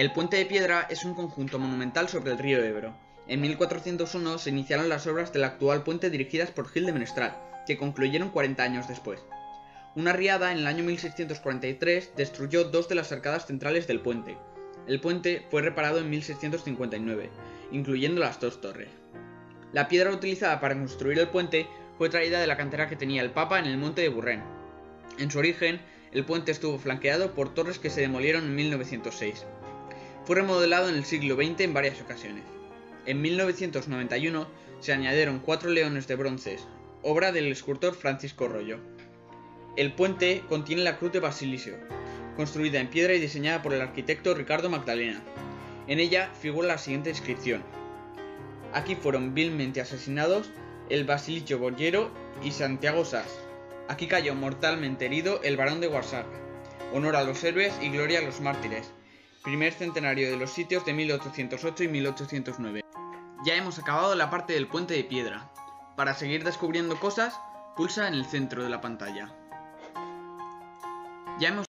El puente de piedra es un conjunto monumental sobre el río Ebro. En 1401 se iniciaron las obras del actual puente dirigidas por Gil de Menestral, que concluyeron 40 años después. Una riada en el año 1643 destruyó dos de las arcadas centrales del puente. El puente fue reparado en 1659, incluyendo las dos torres. La piedra utilizada para construir el puente fue traída de la cantera que tenía el Papa en el monte de Burren. En su origen, el puente estuvo flanqueado por torres que se demolieron en 1906. Fue remodelado en el siglo XX en varias ocasiones. En 1991 se añadieron cuatro leones de bronces, obra del escultor Francisco Rollo. El puente contiene la cruz de Basilicio, construida en piedra y diseñada por el arquitecto Ricardo Magdalena. En ella figura la siguiente inscripción. Aquí fueron vilmente asesinados el Basilicio Bollero y Santiago Sass. Aquí cayó mortalmente herido el barón de Warsaw. Honor a los héroes y gloria a los mártires. Primer centenario de los sitios de 1808 y 1809. Ya hemos acabado la parte del puente de piedra. Para seguir descubriendo cosas, pulsa en el centro de la pantalla. Ya hemos